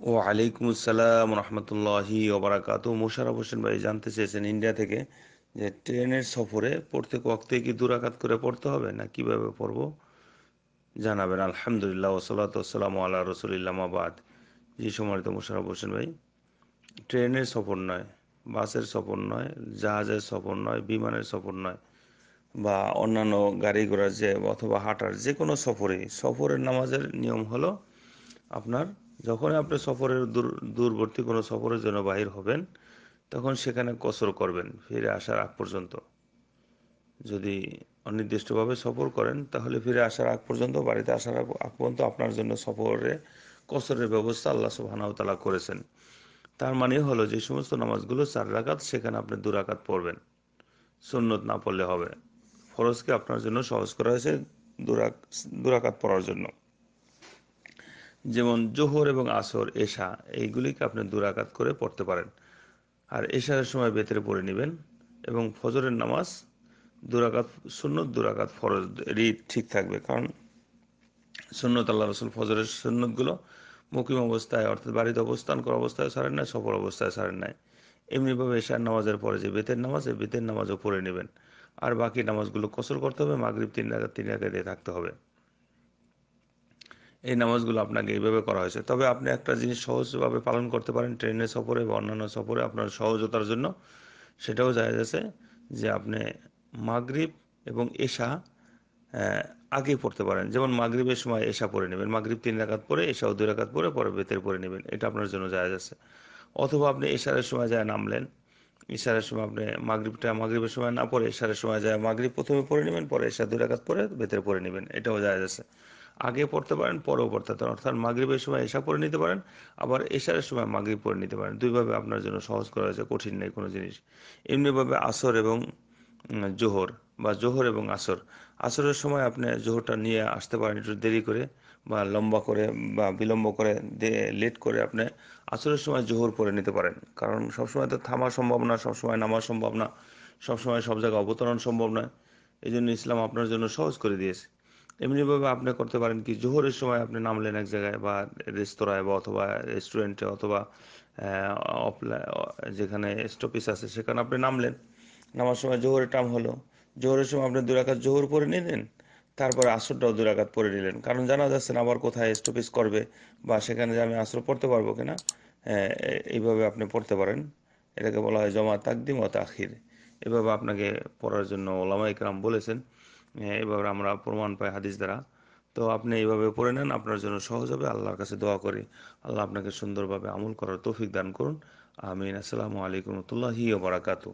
ওয়ালাইকুম আসসালাম রহমতুল্লাহি ওবরাকাত মোশারফ হোসেন ভাই জানতে চেয়েছেন ইন্ডিয়া থেকে যে ট্রেনের সফরে প্রত্যেক ওয়াক্তে কি দুরাকাত করে পড়তে হবে না কীভাবে পড়ব? জানাবেন, আলহামদুলিল্লাহ ওসলাত আসসালাম আল্লাহ রসুলিল্লাম আবাদ জি, সম্মানিত মোশারফ হোসেন ভাই, ট্রেনের সফর নয়, বাসের সফর নয়, জাহাজের সফর নয়, বিমানের সফর নয়, বা অন্যান্য গাড়ি ঘোড়ার যে অথবা হাঁটার যে কোনো সফরে সফরের নামাজের নিয়ম হলো আপনার যখন আপনি সফরের দূর, দূরবর্তী কোনো সফরের জন্য বাহির হবেন, তখন সেখানে কসর করবেন, ফিরে আসার আগ পর্যন্ত। যদি অনির্দিষ্টভাবে সফর করেন, তাহলে ফিরে আসার আগ পর্যন্ত, বাড়িতে আসার আগ পর্যন্ত আপনার জন্য সফরে কসরের ব্যবস্থা আল্লাহ সুবাহানাউতালা করেছেন। তার মানে হলো যে সমস্ত নামাজগুলো চার রাকাত, সেখানে আপনি দুরাকাত পড়বেন। সুন্নত না পড়লে হবে। ফরজকে আপনার জন্য সহজ করা হয়েছে দুরাক দুরাকাত পড়ার জন্য। যেমন জোহর এবং আসর, এশা, এইগুলিকে আপনি দুরাকাত করে পড়তে পারেন। আর এশার সময় বেতরে পড়ে নেবেন এবং ফজরের নামাজ দুরাকাত, সুন্নত দুরাকাত ফরজ রিদ ঠিক থাকবে। কারণ সুন্নত আল্লাহ রসুল ফজরের সুন্নতগুলো মুকিম অবস্থায়, অর্থাৎ বাড়িতে অবস্থান করা অবস্থায় সারেন নাই সফর অবস্থায় সারেন নাই। এমনিভাবে এশার নামাজের পরে যে বেতের নামাজ, এই বেতের নামাজও পড়ে নেবেন। আর বাকি নামাজগুলো কসর করতে হবে, মাগরীব তিন রাখাত তিন রাখাত দিয়ে থাকতে হবে। এই নামাজগুলো আপনাকে এইভাবে করা হয়েছে। তবে আপনি একটা জিনিস সহজভাবে পালন করতে পারেন ট্রেনের সফরে বা অন্যান্য সফরে আপনার সহজতার জন্য। সেটাও যায় যাচ্ছে যে আপনি মাগরীব এবং এশা আগে পড়তে পারেন। যেমন মাগরীবের সময় এশা পড়ে নেবেন। মাগরীব তিন রাকাত পরে এশাও দুই রাকাত পরে পরে বেতের পরে নেবেন। এটা আপনার জন্য যায় যাচ্ছে অথবা আপনি এশারের সময় যায় নামলেন। ইশারের সময় আপনি মাগরীবটা মাগরীবের সময় না পরে এশারের সময় যায় মাগরীব প্রথমে পড়ে নেবেন, পরে এশা দুই রাকাত পরে বেতের পরে নেবেন। এটাও যায় যাচ্ছে আগে পড়তে পারেন, পরেও পড়তে পারেন। অর্থাৎ মাগরীবের সময় এশা পড়ে নিতে পারেন, আবার এশারের সময় মাগরীব পড়ে নিতে পারেন। দুইভাবে আপনার জন্য সহজ করা হয়েছে, কঠিন নেই কোনো জিনিস। এমনিভাবে আসর এবং জোহর বা জোহর এবং আসর। আসরের সময় আপনি জোহরটা নিয়ে আসতে পারেন একটু দেরি করে বা লম্বা করে বা বিলম্ব করে লেট করে আপনি আসরের সময় জোহর পরে নিতে পারেন। কারণ সবসময় তো থামা সম্ভব না, সবসময় নামা সম্ভব না, সবসময় সব জায়গায় অবতরণ সম্ভব নয়। এই জন্য ইসলাম আপনার জন্য সহজ করে দিয়েছে। এমনিভাবে আপনি করতে পারেন কি, জোহরের সময় আপনি নামলেন এক জায়গায় বা রেস্তোরাঁয় বা অথবা রেস্টুরেন্টে অথবা যেখানে স্টপিস আছে সেখানে আপনি নামলেন। নামার সময় জোহরের টাম হলো। জোহরের সময় আপনি দুরাকাত জোহর পরে নিলেন, তারপরে আসরটাও দুরাকাত পরে নিলেন। কারণ জানা যাচ্ছে না আবার কোথায় স্টপিস করবে বা সেখানে যে আমি আসর পড়তে পারব কিনা এইভাবে আপনি পড়তে পারেন। এটাকে বলা হয় জমা তাকদিম ও তাখির। এভাবে আপনাকে পড়ার জন্য ওলামা ইকরাম বলেছেন। এভাবে আমরা প্রমাণ পাই হাদিস দ্বারা। তো আপনি এইভাবে পড়ে নেন, আপনার জন্য সহজ হবে। আল্লাহর কাছে দোয়া করি আল্লাহ আপনাকে সুন্দরভাবে আমল করার তৌফিক দান করুন। আমিন। আসসালামু আলাইকুম রহমতুল্লাহি বারাকাতু